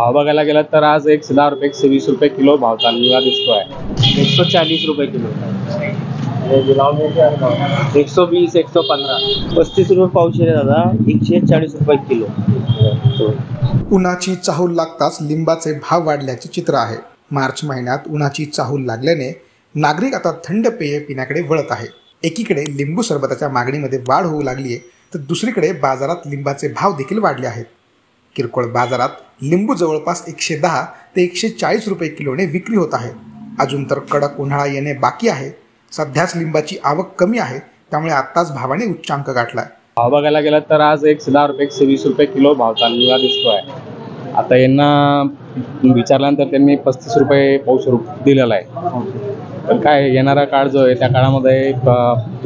भाव बघायला गेला तर आज एकशे दहा रुपये एकशे वीस रुपये किलो भाव चाललेला दिसतोय. आहे सौ चाळीस रुपये किलो. एकशे वीस एकशे पंधरा. पस्तीस रुपये पावशे आहे दादा एकशे चाळीस रुपये किलो. उन्हाची चाहूल लागताच लिंबाचे भाव वाढल्याचे चित्र आहे. मार्च महिन्यात उन्हाची चाहूल लागल्याने नागरिक आता थंड पेय पिण्याकडे वळत आहे. एकीकडे लिंबू सरबताच्या मागणीमध्ये वाढ होऊ लागली आहे तर दुसरीकडे बाजारात लिंबाचे भाव देखील वाढले आहेत. किरकोळ बाजारात लिंबू जवळपास एकशे दहा ते एकशे चाळीस रुपये किलोने विक्री होत आहे. अजून तर कडक उन्हाळा येणे बाकी आहे. सध्याच लिंबाची आवक कमी आहे त्यामुळे आत्ताच भावाने उच्चांक गाठलाय. भाव बघायला गेलं तर आज एकशे दहा रुपये एकशे वीस रुपये किलो भाव चाललेला दिसतोय. आता यांना विचारल्यानंतर त्यांनी पस्तीस रुपये पाऊस दिलेला आहे. पण काय येणारा काळ जो आहे त्या काळामध्ये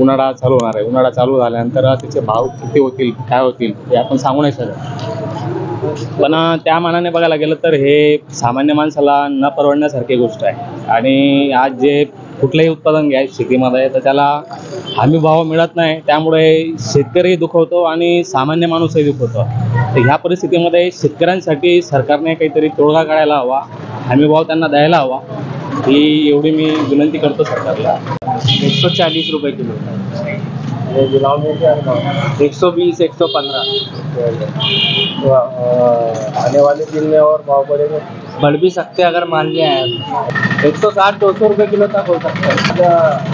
उन्हाळा चालू होणार आहे. उन्हाळा चालू झाल्यानंतर त्याचे भाव किती होतील काय होतील हे आपण सांगू नाही शकत. पण त्या मानाने बघायला गेलं तर हे सामान्य माणसाला न परवडण्यासारखी गोष्ट आहे. आणि आज जे कुठलंही उत्पादन घ्या शेतीमध्ये तर त्याला हमी भाव मिळत नाही. त्यामुळे शेतकरी दुखवतो आणि सामान्य माणूसही दुखवतो. तर ह्या परिस्थितीमध्ये शेतकऱ्यांसाठी सरकारने काहीतरी तोडगा काढायला हवा हमी भाव त्यांना द्यायला हवा. ही एवढी मी विनंती करतो सरकारला. एक सौ चालीस रुपये किलो. एक सौ बीस एक सौ पंद्रह आने वाले दिन में और भाव बढ़ेंगे बढ़ भी सकते हैं अगर मान लिया है एक सौ साठ दो सौ रुपये किलो तक हो सकता है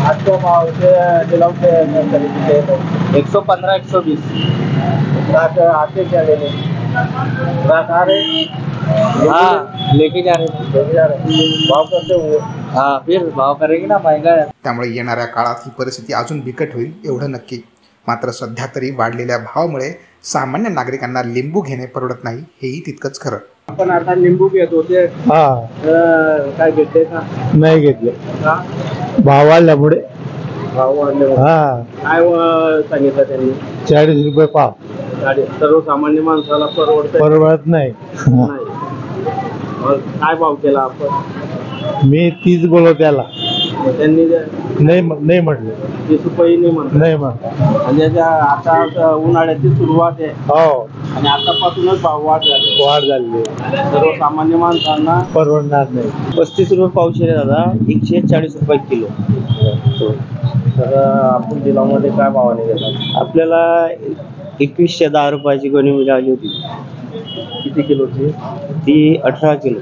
आज के भाव से हैं लोग एक सौ पंद्रह एक सौ बीस आते क्या लेने हैं। हाँ लेके जा रहे हैं लेके जा रहे हैं भाव करते हुए हाँ फिर भाव करेंगे ना महंगा है त्यामुळे येणाऱ्या काळात ही परिस्थिती अजून बिकट होईल एवढं नक्की. मात्र सध्या तरी वाढलेल्या भावामुळे सामान्य नागरिकांना लिंबू घेणे परवडत नाही हेही तितकंच खरं. आपण आता लिंबू घेत होते. हा. तर काय घेतले का? नाही घेतले. का? भाव वाढल्यामुळे भाव वाढले. हा. काय अं, सांगितलं त्यांनी? चाळीस रुपये पाव. गाडी. सर्वसामान्य माणसाला परवडत परवडत नाही. नाही. मग काय भाव केला आपण? मी तीच बोलव त्याला. मग त्यांनी जे नाही म्हण- नाही म्हटलं. तीस रुपये नाही म्हणतात. नाही म्हण म्हणजे ज्या आता आता उन्हाळ्याची सुरुवात आहे. हो. आणि आतापासूनच भाव वाढ झाले वाढ झाली सर्वसामान्य माणसांना परवडणार नाही. पस्तीस रुपये पावशे आहे दादा. एकशे चाळीस रुपये किलो. तर आपण जिल्ह्यामध्ये काय भावाने घेतात आपल्याला एकवीसशे दहा रुपयाची गोणी मिळाली होती. किती किलोची ती अठरा किलो.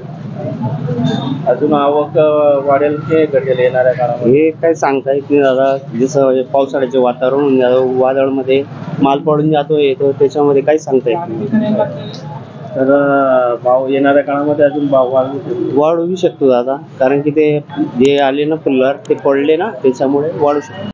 अजून आवक अं, वाढेल की घटेल येणाऱ्या काळामध्ये? हे काय सांगता येत नाही दादा जसं पावसाळ्याचे वातावरण होऊन जातं वादळमध्ये माल पडून जातो येतो त्याच्यामध्ये काही सांगता येत नाही तर भाव येणाऱ्या काळामध्ये अजून भाव वाढू शकतो. वाढू शकतो दादा. कारण की ते जे आले ना फुल्लर ते पडले ना त्याच्यामुळे वाढू शकतो.